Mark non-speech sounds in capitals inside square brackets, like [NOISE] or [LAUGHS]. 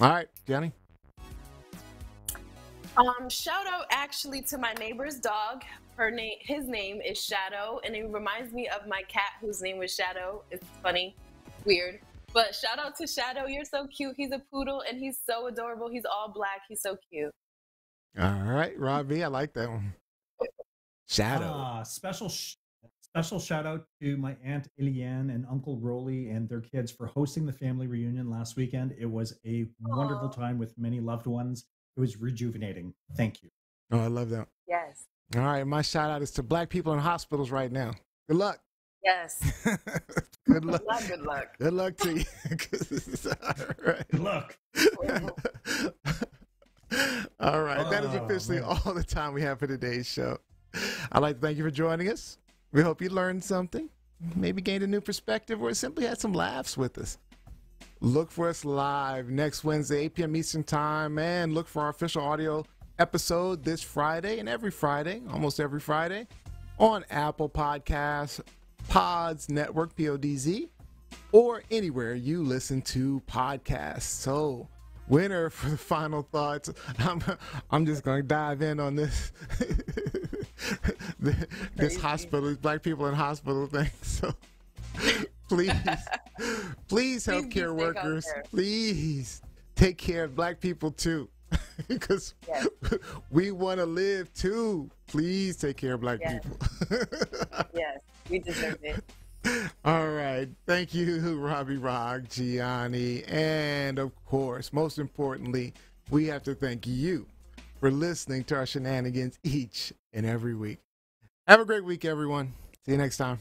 All right, Gianni. Um, shout out actually to my neighbor's dog. Her name, his name is Shadow, and it reminds me of my cat whose name was Shadow. It's funny, weird, but shout out to Shadow. You're so cute. He's a poodle, and he's so adorable. He's all black. He's so cute. All right, Robbie, I like that one. Shadow. Ah, special sh- special shout out to my aunt Eliane and Uncle Rolly and their kids for hosting the family reunion last weekend. It was a wonderful Aw. time with many loved ones. It was rejuvenating. Thank you. Oh, I love that. Yes. All right, my shout out is to black people in hospitals right now. Good luck. Yes. [LAUGHS] Good luck. Good luck. Good luck to you. [LAUGHS] All right. Good luck. [LAUGHS] all right. That is Oh, officially man. all the time we have for today's show. I'd like to thank you for joining us. We hope you learned something, maybe gained a new perspective, or simply had some laughs with us. Look for us live next Wednesday, 8 p.m. Eastern Time, and look for our official audio episode this Friday and every Friday, almost every Friday, on Apple Podcasts, Pods Network, PODZ, or anywhere you listen to podcasts. So, winner for the final thoughts. [LAUGHS] I'm, I'm just going to dive in on this. [LAUGHS] [LAUGHS] this hospital, black people in hospital [LAUGHS] thing. So, please, [LAUGHS] please, Please healthcare out workers, please take care of black people too. because Yes. we want to live too. Please take care of black Yes. people. Yes. We deserve it. All right. Thank you, Robbie Rock, Gianni. And of course, most importantly, we have to thank you for listening to our shenanigans each and every week. Have a great week, everyone. See you next time.